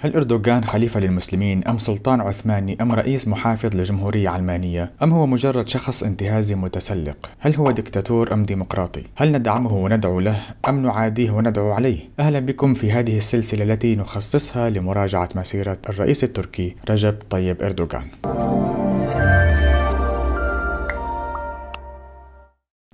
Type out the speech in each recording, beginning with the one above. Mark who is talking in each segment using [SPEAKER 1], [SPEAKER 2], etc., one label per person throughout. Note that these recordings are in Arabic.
[SPEAKER 1] هل أردوغان خليفة للمسلمين أم سلطان عثماني أم رئيس محافظ لجمهورية علمانية أم هو مجرد شخص انتهازي متسلق؟ هل هو دكتاتور أم ديمقراطي؟ هل ندعمه وندعو له أم نعاديه وندعو عليه؟ أهلا بكم في هذه السلسلة التي نخصصها لمراجعة مسيرة الرئيس التركي رجب طيب أردوغان.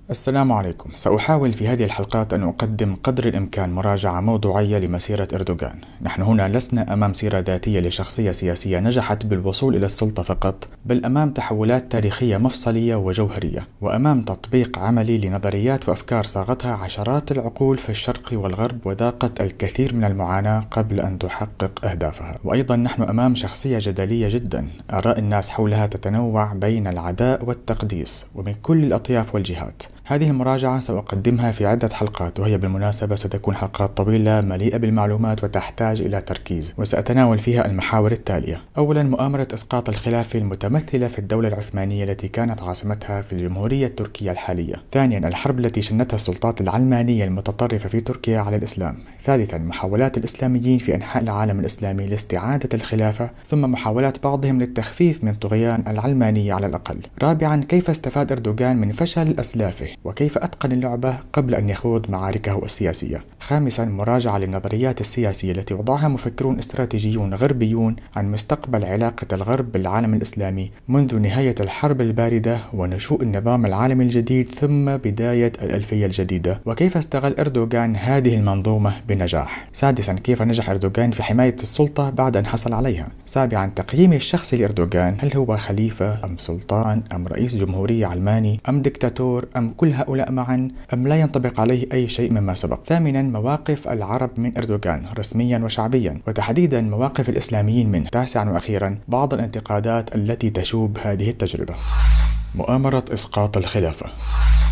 [SPEAKER 1] السلام عليكم. سأحاول في هذه الحلقات أن أقدم قدر الإمكان مراجعة موضوعية لمسيرة أردوغان. نحن هنا لسنا أمام سيرة ذاتية لشخصية سياسية نجحت بالوصول إلى السلطة فقط بل أمام تحولات تاريخية مفصلية وجوهرية وأمام تطبيق عملي لنظريات وأفكار صاغتها عشرات العقول في الشرق والغرب وذاقت الكثير من المعاناة قبل أن تحقق أهدافها. وأيضا نحن أمام شخصية جدلية جدا. آراء الناس حولها تتنوع بين العداء والتقديس ومن كل الأطياف والجهات. هذه المراجعة سأقدمها في عدة حلقات وهي بالمناسبة ستكون حلقات طويلة مليئة بالمعلومات وتحتاج إلى تركيز وسأتناول فيها المحاور التالية. أولا مؤامرة إسقاط الخلافة المتمثلة في الدولة العثمانية التي كانت عاصمتها في الجمهورية التركية الحالية. ثانيا الحرب التي شنتها السلطات العلمانية المتطرفة في تركيا على الإسلام. ثالثا محاولات الإسلاميين في أنحاء العالم الإسلامي لاستعادة الخلافة ثم محاولات بعضهم للتخفيف من طغيان العلمانية على الأقل. رابعا كيف استفاد أردوغان من فشل أسلافه؟ وكيف أتقن اللعبة قبل أن يخوض معاركه السياسية؟ خامسا مراجعة للنظريات السياسية التي وضعها مفكرون استراتيجيون غربيون عن مستقبل علاقة الغرب بالعالم الإسلامي منذ نهاية الحرب الباردة ونشوء النظام العالمي الجديد ثم بداية الألفية الجديدة. وكيف استغل أردوغان هذه المنظومة بنجاح؟ سادسا كيف نجح أردوغان في حماية السلطة بعد أن حصل عليها؟ سابعا تقييمي الشخصي لأردوغان هل هو خليفة أم سلطان أم رئيس جمهورية علماني أم دكتاتور أم كل هؤلاء معا أم لا ينطبق عليه أي شيء مما سبق؟ ثامنا مواقف العرب من أردوغان رسميا وشعبيا وتحديدا مواقف الإسلاميين منه تاسعا وأخيرا بعض الانتقادات التي تشوب هذه التجربة. مؤامرة إسقاط الخلافة.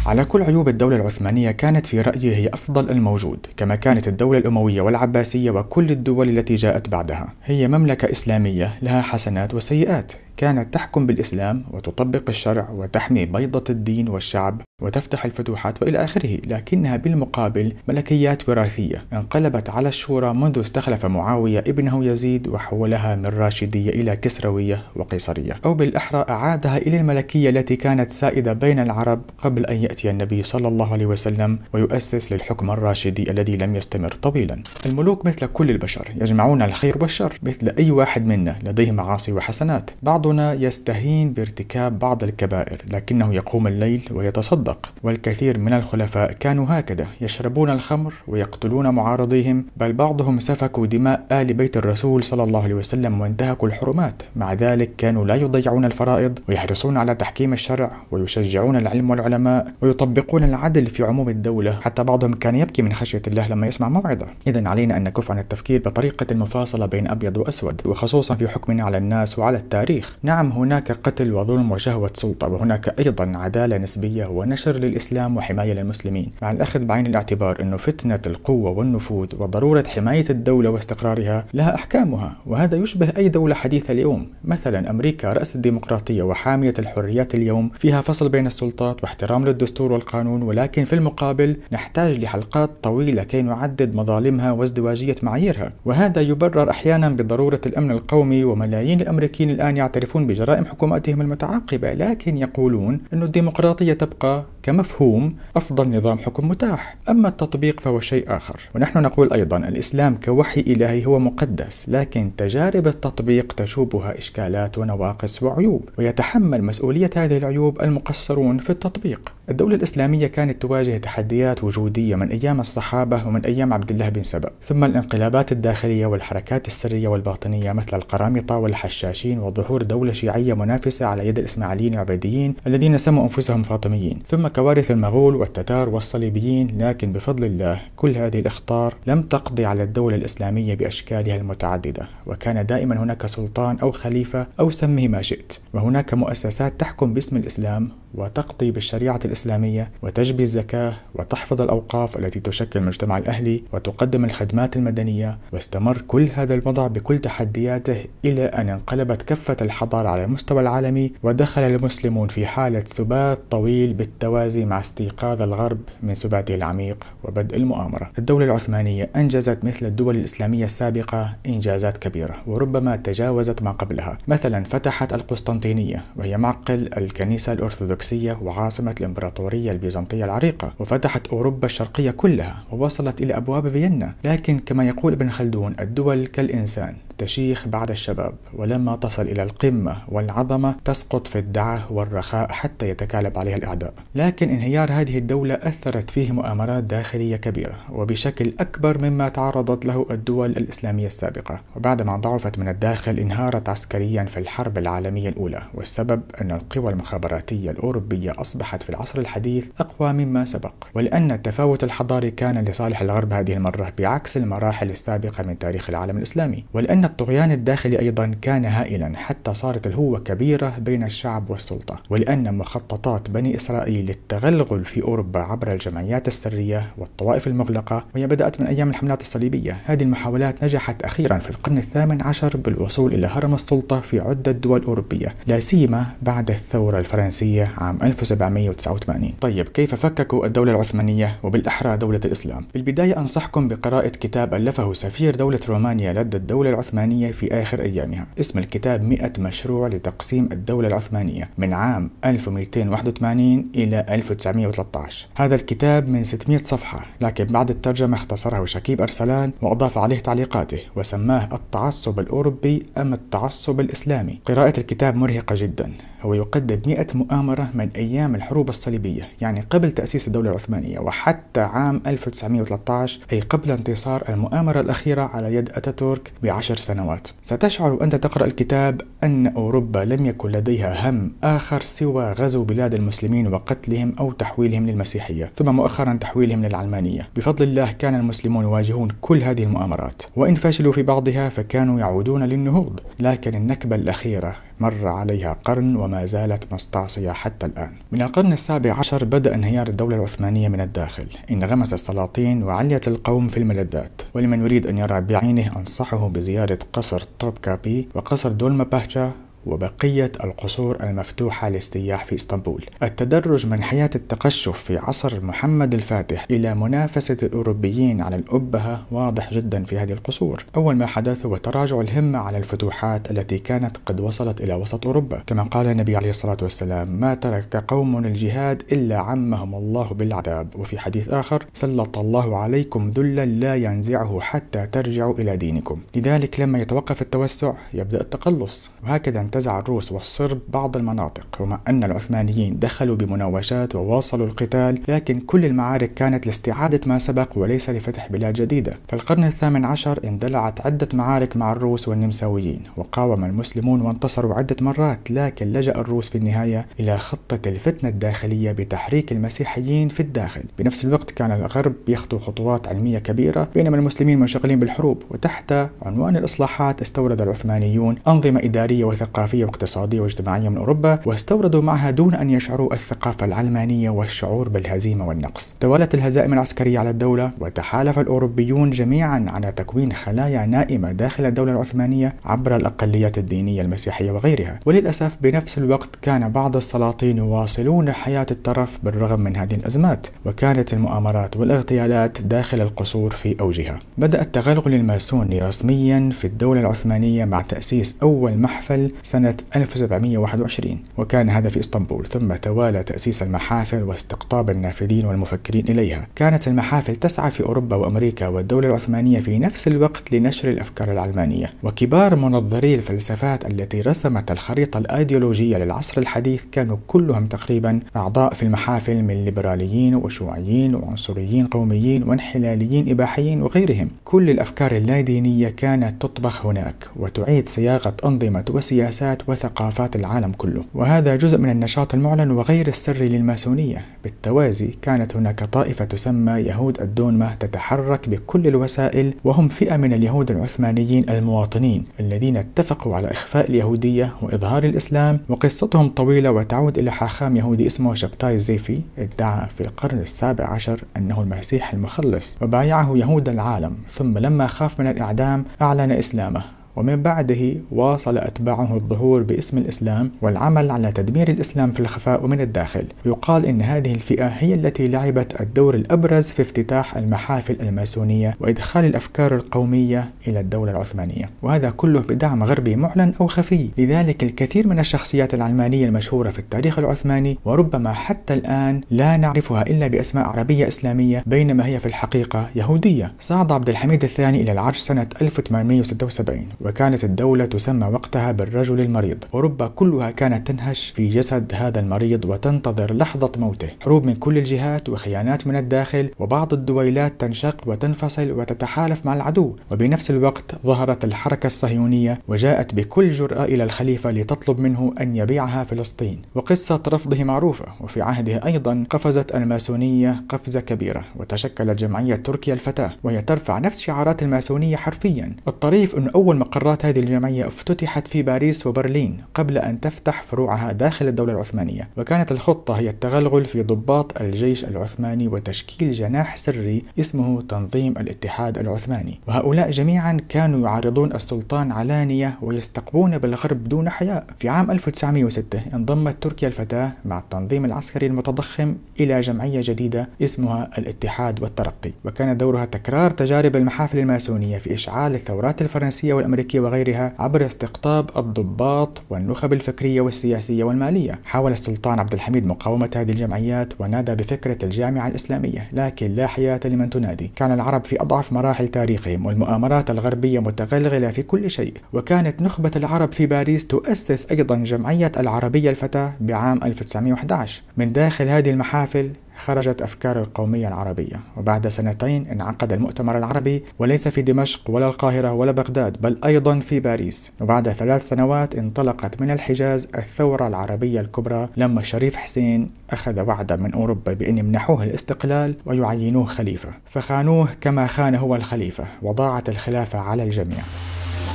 [SPEAKER 1] على كل عيوب الدولة العثمانية كانت في رأيي هي أفضل الموجود كما كانت الدولة الأموية والعباسية وكل الدول التي جاءت بعدها. هي مملكة إسلامية لها حسنات وسيئات. كانت تحكم بالإسلام وتطبق الشرع وتحمي بيضة الدين والشعب وتفتح الفتوحات وإلى آخره، لكنها بالمقابل ملكيات وراثية انقلبت على الشورى منذ استخلف معاوية ابنه يزيد وحولها من راشدية إلى كسروية وقيصرية، أو بالأحرى أعادها إلى الملكية التي كانت سائدة بين العرب قبل أن يأتي النبي صلى الله عليه وسلم ويؤسس للحكم الراشدي الذي لم يستمر طويلا. الملوك مثل كل البشر يجمعون الخير والشر مثل أي واحد منا لديه معاصي وحسنات، بعضنا يستهين بارتكاب بعض الكبائر لكنه يقوم الليل ويتصدق. والكثير من الخلفاء كانوا هكذا يشربون الخمر ويقتلون معارضيهم بل بعضهم سفكوا دماء آل بيت الرسول صلى الله عليه وسلم وانتهكوا الحرمات. مع ذلك كانوا لا يضيعون الفرائض ويحرصون على تحكيم الشرع ويشجعون العلم والعلماء ويطبقون العدل في عموم الدولة. حتى بعضهم كان يبكي من خشية الله لما يسمع موعظة. إذا علينا أن نكف عن التفكير بطريقة المفاصلة بين أبيض وأسود وخصوصا في حكمنا على الناس وعلى التاريخ. نعم هناك قتل وظلم وشهوة سلطة وهناك أيضا عدالة نسبية ونشر نشر للإسلام وحماية للمسلمين. مع الأخذ بعين الاعتبار أن فتنة القوة والنفوذ وضرورة حماية الدولة واستقرارها لها أحكامها وهذا يشبه أي دولة حديثة اليوم. مثلا أمريكا رأس الديمقراطية وحامية الحريات اليوم فيها فصل بين السلطات واحترام للدستور والقانون ولكن في المقابل نحتاج لحلقات طويلة كي نعدد مظالمها وازدواجية معاييرها. وهذا يبرر أحيانا بضرورة الأمن القومي وملايين الأمريكيين الآن يعترفون بجرائم حكوماتهم المتعاقبة لكن يقولون أن الديمقراطية تبقى كمفهوم أفضل نظام حكم متاح أما التطبيق فهو شيء آخر. ونحن نقول أيضا الإسلام كوحي إلهي هو مقدس لكن تجارب التطبيق تشوبها إشكالات ونواقص وعيوب ويتحمل مسؤولية هذه العيوب المقصرون في التطبيق. الدولة الإسلامية كانت تواجه تحديات وجودية من أيام الصحابة ومن أيام عبد الله بن سبأ ثم الانقلابات الداخلية والحركات السرية والباطنية مثل القرامطة والحشاشين وظهور دولة شيعية منافسة على يد الإسماعيليين العبيديين الذين سموا أنفسهم فاطميين ثم كوارث المغول والتتار والصليبيين لكن بفضل الله كل هذه الأخطار لم تقضي على الدولة الإسلامية بأشكالها المتعددة. وكان دائما هناك سلطان أو خليفة أو سمه ما شئت. وهناك مؤسسات تحكم باسم الإسلام وتقضي بالشريعة الإسلامية وتجبي الزكاة وتحفظ الأوقاف التي تشكل المجتمع الأهلي وتقدم الخدمات المدنية. واستمر كل هذا الوضع بكل تحدياته إلى أن انقلبت كفة الحضارة على المستوى العالمي ودخل المسلمون في حالة سبات طويل بالتوازي مع استيقاظ الغرب من سباته العميق وبدء المؤامرة. الدولة العثمانية أنجزت مثل الدول الإسلامية السابقة إنجازات كبيرة وربما تجاوزت ما قبلها. مثلا فتحت القسطنطينية وهي معقل الكنيسة الأرثوذكسية وعاصمة الإمبراطورية البيزنطية العريقة. وفتحت أوروبا الشرقية كلها ووصلت إلى أبواب فيينا. لكن كما يقول ابن خلدون الدول كالإنسان. تشيخ بعد الشباب ولما تصل إلى القمة والعظمة تسقط في الدعة والرخاء حتى يتكالب عليها الأعداء. لكن انهيار هذه الدولة أثرت فيه مؤامرات داخلية كبيرة وبشكل أكبر مما تعرضت له الدول الإسلامية السابقة. وبعدما ضعفت من الداخل انهارت عسكريا في الحرب العالمية الأولى والسبب أن القوى المخابراتية الأوروبية أصبحت في العصر الحديث أقوى مما سبق. ولأن التفاوت الحضاري كان لصالح الغرب هذه المرة بعكس المراحل السابقة من تاريخ العالم الإسلامي. ولأن الطغيان الداخلي أيضا كان هائلا حتى صارت الهوة كبيرة بين الشعب والسلطة ولأن مخططات بني إسرائيل للتغلغل في أوروبا عبر الجمعيات السرية والطوائف المغلقة وهي بدأت من أيام الحملات الصليبية. هذه المحاولات نجحت أخيرا في القرن الثامن عشر بالوصول إلى هرم السلطة في عدة دول أوروبية لا سيما بعد الثورة الفرنسية عام 1789 طيب كيف فككوا الدولة العثمانية وبالأحرى دولة الإسلام؟ بالبداية أنصحكم بقراءة كتاب ألفه سفير دولة رومانيا لدى الدولة العثمانية. في آخر أيامها. اسم الكتاب 100 مشروع لتقسيم الدولة العثمانية من عام 1281 إلى 1913 هذا الكتاب من 600 صفحة لكن بعد الترجمة اختصره شكيب أرسلان وأضاف عليه تعليقاته وسماه التعصب الأوروبي أم التعصب الإسلامي. قراءة الكتاب مرهقة جدا. هو يقدم 100 مؤامرة من أيام الحروب الصليبية يعني قبل تأسيس الدولة العثمانية وحتى عام 1913 أي قبل انتصار المؤامرة الأخيرة على يد أتاتورك بعشر سنوات. ستشعر أنت تقرأ الكتاب أن أوروبا لم يكن لديها هم آخر سوى غزو بلاد المسلمين وقتلهم أو تحويلهم للمسيحية ثم مؤخرا تحويلهم للعلمانية. بفضل الله كان المسلمون يواجهون كل هذه المؤامرات. وإن فشلوا في بعضها فكانوا يعودون للنهوض. لكن النكبة الأخيرة مر عليها قرن وما زالت مستعصية حتى الآن. من القرن السابع عشر بدأ انهيار الدولة العثمانية من الداخل. انغمس السلاطين وعليت القوم في الملذات. ولمن يريد أن يرى بعينه أنصحه بزيارة قصر توبكابي وقصر دولما باهجا وبقية القصور المفتوحة للسياح في إسطنبول. التدرج من حياة التقشف في عصر محمد الفاتح إلى منافسة الأوروبيين على الأبهة واضح جدا في هذه القصور. أول ما حدث هو تراجع الهمة على الفتوحات التي كانت قد وصلت إلى وسط أوروبا، كما قال النبي عليه الصلاة والسلام: ما ترك قوم الجهاد إلا عمهم الله بالعذاب، وفي حديث آخر: سلط الله عليكم ذلا لا ينزعه حتى ترجعوا إلى دينكم. لذلك لما يتوقف التوسع يبدأ التقلص، وهكذا انتزع الروس والصرب بعض المناطق ومع أن العثمانيين دخلوا بمناوشات وواصلوا القتال لكن كل المعارك كانت لاستعادة ما سبق وليس لفتح بلاد جديدة. في القرن الثامن عشر اندلعت عدة معارك مع الروس والنمساويين وقاوم المسلمون وانتصروا عدة مرات لكن لجأ الروس في النهاية إلى خطة الفتنة الداخلية بتحريك المسيحيين في الداخل. بنفس الوقت كان الغرب يخطو خطوات علمية كبيرة بينما المسلمين منشغلين بالحروب وتحت عنوان الإصلاحات استورد العثمانيون أنظمة إدارية وثقافية ثقافية واقتصادية واجتماعية من أوروبا واستوردوا معها دون أن يشعروا الثقافة العلمانية والشعور بالهزيمة والنقص. توالت الهزائم العسكرية على الدولة وتحالف الأوروبيون جميعا على تكوين خلايا نائمة داخل الدولة العثمانية عبر الأقليات الدينية المسيحية وغيرها. وللأسف بنفس الوقت كان بعض السلاطين يواصلون حياة الترف بالرغم من هذه الأزمات وكانت المؤامرات والاغتيالات داخل القصور في أوجها. بدأ التغلغل الماسوني رسميا في الدولة العثمانية مع تأسيس أول محفل سنة 1721 وكان هذا في إسطنبول ثم توالى تأسيس المحافل واستقطاب النافذين والمفكرين إليها. كانت المحافل تسعى في أوروبا وأمريكا والدولة العثمانية في نفس الوقت لنشر الأفكار العلمانية. وكبار منظري الفلسفات التي رسمت الخريطة الأيديولوجية للعصر الحديث كانوا كلهم تقريبا أعضاء في المحافل من ليبراليين وشيوعيين وعنصريين قوميين وانحلاليين إباحيين وغيرهم. كل الأفكار اللادينية كانت تطبخ هناك وتعيد صياغة أنظمة وسياسات سياسات وثقافات العالم كله. وهذا جزء من النشاط المعلن وغير السري للماسونية. بالتوازي كانت هناك طائفة تسمى يهود الدونمة تتحرك بكل الوسائل وهم فئة من اليهود العثمانيين المواطنين الذين اتفقوا على إخفاء اليهودية وإظهار الإسلام وقصتهم طويلة وتعود إلى حاخام يهودي اسمه شبتاي الزيفي ادعى في القرن السابع عشر أنه المسيح المخلص وبايعه يهود العالم ثم لما خاف من الإعدام أعلن إسلامه. ومن بعده واصل أتباعه الظهور باسم الإسلام والعمل على تدمير الإسلام في الخفاء ومن الداخل. يقال إن هذه الفئة هي التي لعبت الدور الأبرز في افتتاح المحافل الماسونية وإدخال الأفكار القومية إلى الدولة العثمانية وهذا كله بدعم غربي معلن أو خفي. لذلك الكثير من الشخصيات العلمانية المشهورة في التاريخ العثماني وربما حتى الآن لا نعرفها إلا بأسماء عربية إسلامية بينما هي في الحقيقة يهودية. صعد عبد الحميد الثاني إلى العرش سنة 1876 وكانت الدولة تسمى وقتها بالرجل المريض. أوروبا كلها كانت تنهش في جسد هذا المريض وتنتظر لحظة موته. حروب من كل الجهات وخيانات من الداخل وبعض الدويلات تنشق وتنفصل وتتحالف مع العدو. وبنفس الوقت ظهرت الحركة الصهيونية وجاءت بكل جرأة إلى الخليفة لتطلب منه أن يبيعها فلسطين. وقصة رفضه معروفة وفي عهده أيضا قفزت الماسونية قفزة كبيرة وتشكلت جمعية تركيا الفتاة وهي ترفع نفس شعارات الماسونية حرفيا. الطريف أن أول مقرات هذه الجمعية افتتحت في باريس وبرلين قبل أن تفتح فروعها داخل الدولة العثمانية وكانت الخطة هي التغلغل في ضباط الجيش العثماني وتشكيل جناح سري اسمه تنظيم الاتحاد العثماني. وهؤلاء جميعا كانوا يعارضون السلطان علانية ويستقبون بالغرب دون حياء. في عام 1906 انضمت تركيا الفتاة مع التنظيم العسكري المتضخم إلى جمعية جديدة اسمها الاتحاد والترقي. وكان دورها تكرار تجارب المحافل الماسونية في إشعال الثورات الفرنسية والأمريكية. وغيرها عبر استقطاب الضباط والنخب الفكرية والسياسية والمالية. حاول السلطان عبد الحميد مقاومة هذه الجمعيات ونادى بفكرة الجامعة الإسلامية لكن لا حياة لمن تنادي. كان العرب في أضعف مراحل تاريخهم والمؤامرات الغربية متغلغلة في كل شيء. وكانت نخبة العرب في باريس تؤسس أيضا جمعية العربية الفتاة بعام 1911 من داخل هذه المحافل خرجت أفكار القومية العربية وبعد سنتين انعقد المؤتمر العربي وليس في دمشق ولا القاهرة ولا بغداد بل أيضا في باريس. وبعد ثلاث سنوات انطلقت من الحجاز الثورة العربية الكبرى لما الشريف حسين أخذ وعدا من أوروبا بأن يمنحوه الاستقلال ويعينوه خليفة. فخانوه كما خان هو الخليفة وضاعت الخلافة على الجميع.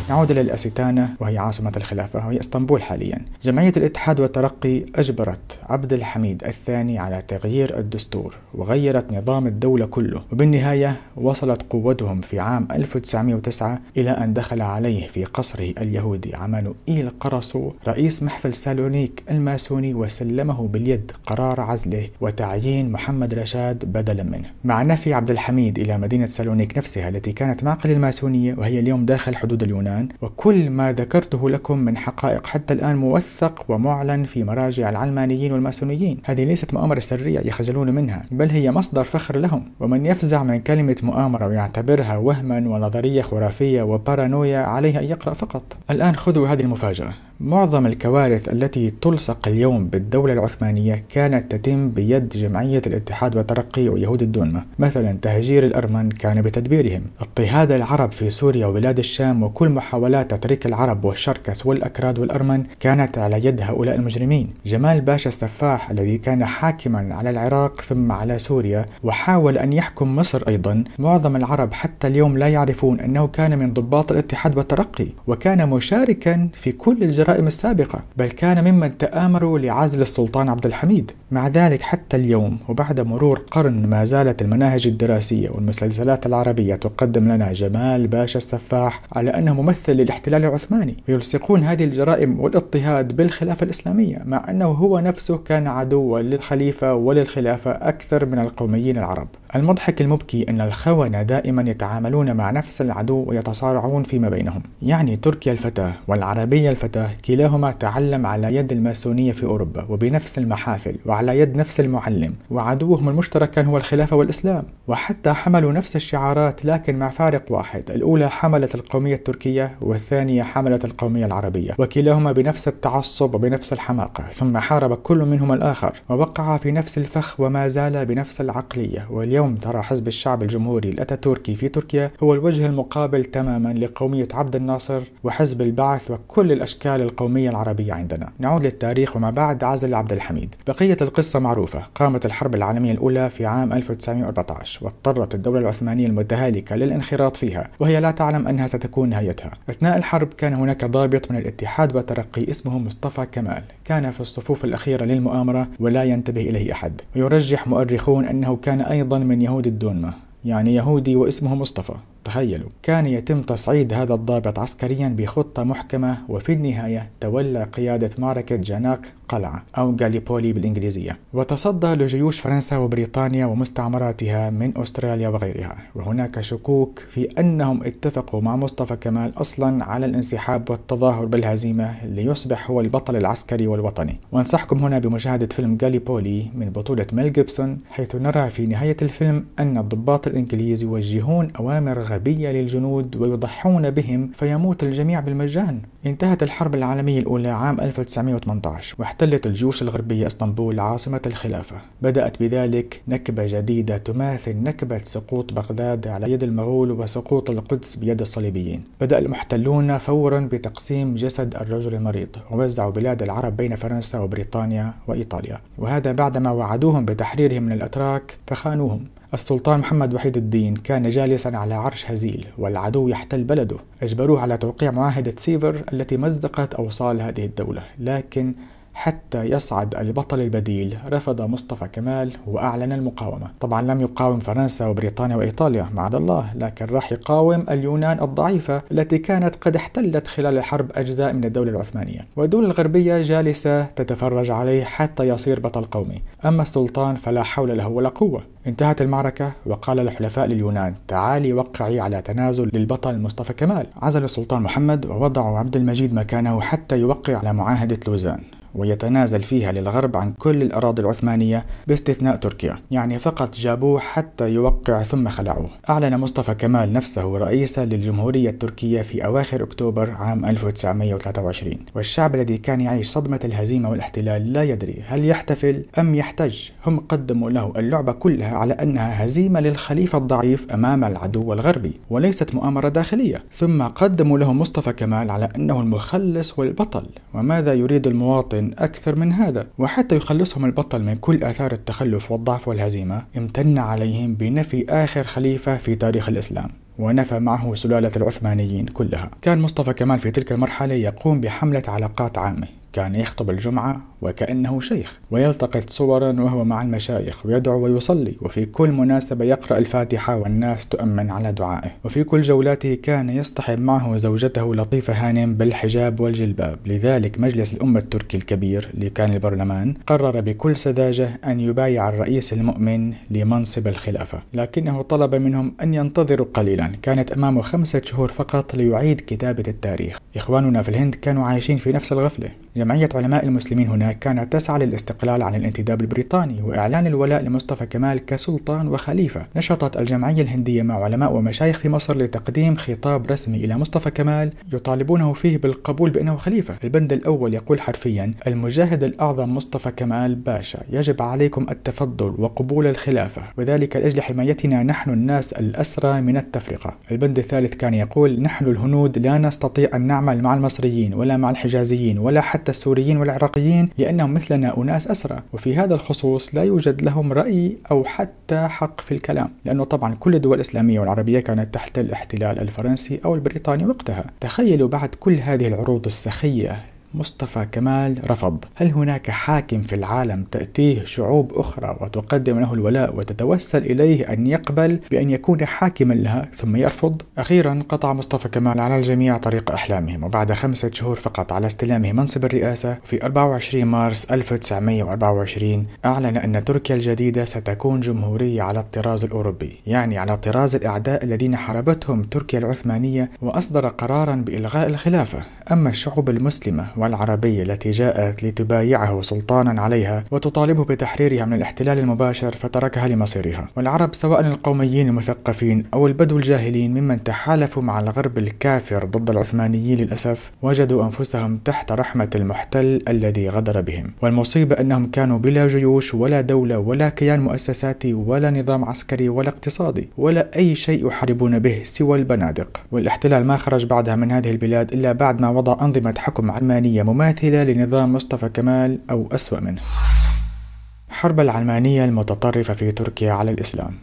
[SPEAKER 1] نعود إلى الأستانة وهي عاصمة الخلافة وهي إسطنبول حاليا. جمعية الإتحاد والترقي أجبرت عبد الحميد الثاني على تغيير الدستور وغيرت نظام الدولة كله. وبالنهاية وصلت قوتهم في عام 1909 إلى أن دخل عليه في قصره اليهودي عمانوئيل قرصو رئيس محفل سالونيك الماسوني وسلمه باليد قرار عزله وتعيين محمد رشاد بدلا منه. مع نفي عبد الحميد إلى مدينة سالونيك نفسها التي كانت معقل الماسونية وهي اليوم داخل حدود اليونان وكل ما ذكرته لكم من حقائق حتى الآن موثق ومعلن في مراجع العلمانيين والماسونيين. هذه ليست مؤامرة سرية يخجلون منها بل هي مصدر فخر لهم. ومن يفزع من كلمة مؤامرة ويعتبرها وهما ونظرية خرافية وبارانويا عليه أن يقرأ فقط. الآن خذوا هذه المفاجأة. معظم الكوارث التي تلصق اليوم بالدولة العثمانية كانت تتم بيد جمعية الاتحاد والترقي ويهود الدنمة مثلا تهجير الأرمن كان بتدبيرهم. اضطهاد العرب في سوريا وبلاد الشام وكل محاولات تطريق العرب والشركس والأكراد والأرمن كانت على يد هؤلاء المجرمين. جمال باشا السفاح الذي كان حاكما على العراق ثم على سوريا وحاول أن يحكم مصر أيضا. معظم العرب حتى اليوم لا يعرفون أنه كان من ضباط الاتحاد والترقي وكان مشاركا في كل الجرائم الجرائم السابقة بل كان ممن تآمروا لعزل السلطان عبد الحميد. مع ذلك حتى اليوم وبعد مرور قرن ما زالت المناهج الدراسية والمسلسلات العربية تقدم لنا جمال باشا السفاح على أنه ممثل للاحتلال العثماني. ويلصقون هذه الجرائم والاضطهاد بالخلافة الإسلامية مع أنه هو نفسه كان عدوا للخليفة وللخلافة أكثر من القوميين العرب. المضحك المبكي أن الخونة دائما يتعاملون مع نفس العدو ويتصارعون فيما بينهم. يعني تركيا الفتاة والعربية الفتاة كلاهما تعلم على يد الماسونية في أوروبا وبنفس المحافل وعلى يد نفس المعلم وعدوهم المشترك كان هو الخلافة والإسلام. وحتى حملوا نفس الشعارات لكن مع فارق واحد الأولى حملت القومية التركية والثانية حملت القومية العربية وكلاهما بنفس التعصب وبنفس الحماقة. ثم حارب كل منهما الآخر ووقع في نفس الفخ وما زال بنفس العقلية واليوم اليوم ترى حزب الشعب الجمهوري الأتاتوركي في تركيا هو الوجه المقابل تماما لقومية عبد الناصر وحزب البعث وكل الأشكال القومية العربية عندنا. نعود للتاريخ وما بعد عزل عبد الحميد. بقية القصة معروفة. قامت الحرب العالمية الأولى في عام 1914 واضطرت الدولة العثمانية المتهالكة للانخراط فيها وهي لا تعلم أنها ستكون نهايتها. أثناء الحرب كان هناك ضابط من الاتحاد والترقي اسمه مصطفى كمال. كان في الصفوف الأخيرة للمؤامرة ولا ينتبه إليه أحد. ويرجح مؤرخون أنه كان أيضا من يهود الدونما يعني يهودي واسمه مصطفى. تخيلوا كان يتم تصعيد هذا الضابط عسكريا بخطة محكمة وفي النهاية تولى قيادة معركة جاناك قلعة أو غاليبولي بالإنجليزية. وتصدى لجيوش فرنسا وبريطانيا ومستعمراتها من أستراليا وغيرها. وهناك شكوك في أنهم اتفقوا مع مصطفى كمال أصلا على الانسحاب والتظاهر بالهزيمة ليصبح هو البطل العسكري والوطني. وأنصحكم هنا بمشاهدة فيلم غاليبولي من بطولة ميل جيبسون حيث نرى في نهاية الفيلم أن الضباط الإنجليز يوجهون أوامر غبية للجنود ويضحون بهم فيموت الجميع بالمجان. انتهت الحرب العالمية الأولى عام 1918 واحتلت الجيوش الغربية إسطنبول عاصمة الخلافة. بدأت بذلك نكبة جديدة تماثل نكبة سقوط بغداد على يد المغول وسقوط القدس بيد الصليبيين. بدأ المحتلون فورا بتقسيم جسد الرجل المريض ووزعوا بلاد العرب بين فرنسا وبريطانيا وإيطاليا. وهذا بعدما وعدوهم بتحريرهم من الأتراك فخانوهم. السلطان محمد وحيد الدين كان جالسا على عرش هزيل والعدو يحتل بلده. أجبروه على توقيع معاهدة سيفر التي مزقت أوصال هذه الدولة. لكن حتى يصعد البطل البديل رفض مصطفى كمال وأعلن المقاومة. طبعا لم يقاوم فرنسا وبريطانيا وإيطاليا معذ الله لكن راح يقاوم اليونان الضعيفة التي كانت قد احتلت خلال الحرب أجزاء من الدولة العثمانية. والدولة الغربية جالسة تتفرج عليه حتى يصير بطل قومي. أما السلطان فلا حول له ولا قوة. انتهت المعركة وقال الحلفاء لليونان تعالي وقعي على تنازل للبطل مصطفى كمال. عزل السلطان محمد ووضعوا عبد المجيد مكانه حتى يوقع على معاهدة لوزان. ويتنازل فيها للغرب عن كل الأراضي العثمانية باستثناء تركيا يعني فقط جابوه حتى يوقع ثم خلعوه. أعلن مصطفى كمال نفسه رئيسا للجمهورية التركية في أواخر أكتوبر عام 1923 والشعب الذي كان يعيش صدمة الهزيمة والاحتلال لا يدري هل يحتفل أم يحتج. هم قدموا له اللعبة كلها على أنها هزيمة للخليفة الضعيف أمام العدو الغربي وليست مؤامرة داخلية. ثم قدموا له مصطفى كمال على أنه المخلص والبطل. وماذا يريد المواطن أكثر من هذا وحتى يخلصهم البطل من كل آثار التخلف والضعف والهزيمة امتن عليهم بنفي آخر خليفة في تاريخ الإسلام ونفى معه سلالة العثمانيين كلها. كان مصطفى كمال في تلك المرحلة يقوم بحملة علاقات عامة. كان يخطب الجمعة وكأنه شيخ ويلتقط صورا وهو مع المشايخ ويدعو ويصلي وفي كل مناسبة يقرأ الفاتحة والناس تؤمن على دعائه. وفي كل جولاته كان يصطحب معه زوجته لطيفة هانم بالحجاب والجلباب. لذلك مجلس الأمة التركي الكبير اللي كان البرلمان قرر بكل سذاجة أن يبايع الرئيس المؤمن لمنصب الخلافة. لكنه طلب منهم أن ينتظروا قليلا. كانت أمامه خمسة شهور فقط ليعيد كتابة التاريخ. إخواننا في الهند كانوا عايشين في نفس الغفلة. جمعية علماء المسلمين كانت تسعى للاستقلال عن الانتداب البريطاني وإعلان الولاء لمصطفى كمال كسلطان وخليفة. نشطت الجمعية الهندية مع علماء ومشايخ في مصر لتقديم خطاب رسمي إلى مصطفى كمال يطالبونه فيه بالقبول بأنه خليفة. البند الأول يقول حرفيا المجاهد الأعظم مصطفى كمال باشا يجب عليكم التفضل وقبول الخلافة وذلك لأجل حمايتنا نحن الناس الأسرى من التفرقة. البند الثالث كان يقول نحن الهنود لا نستطيع أن نعمل مع المصريين ولا مع الحجازيين ولا حتى السوريين والعراقيين لأنهم مثلنا أناس أسرى وفي هذا الخصوص لا يوجد لهم رأي أو حتى حق في الكلام لأنه طبعا كل الدول الإسلامية والعربية كانت تحت الاحتلال الفرنسي أو البريطاني وقتها. تخيلوا بعد كل هذه العروض السخية مصطفى كمال رفض. هل هناك حاكم في العالم تأتيه شعوب أخرى وتقدم له الولاء وتتوسل إليه أن يقبل بأن يكون حاكما لها ثم يرفض؟ أخيرا قطع مصطفى كمال على الجميع طريق أحلامهم وبعد خمسة شهور فقط على استلامه منصب الرئاسة في 24 مارس 1924 أعلن أن تركيا الجديدة ستكون جمهورية على الطراز الأوروبي يعني على طراز الأعداء الذين حاربتهم تركيا العثمانية وأصدر قرارا بإلغاء الخلافة. أما الشعوب المسلمة والعربية التي جاءت لتبايعه سلطانا عليها وتطالبه بتحريرها من الاحتلال المباشر فتركها لمصيرها. والعرب سواء القوميين المثقفين أو البدو الجاهلين ممن تحالفوا مع الغرب الكافر ضد العثمانيين للأسف وجدوا أنفسهم تحت رحمة المحتل الذي غدر بهم. والمصيبة أنهم كانوا بلا جيوش ولا دولة ولا كيان مؤسساتي ولا نظام عسكري ولا اقتصادي ولا أي شيء يحاربون به سوى البنادق. والاحتلال ما خرج بعدها من هذه البلاد إلا بعد ما وضع أنظمة حكم علمانية مماثلة لنظام مصطفى كمال أو أسوأ منه. حرب العلمانية المتطرفة في تركيا على الإسلام.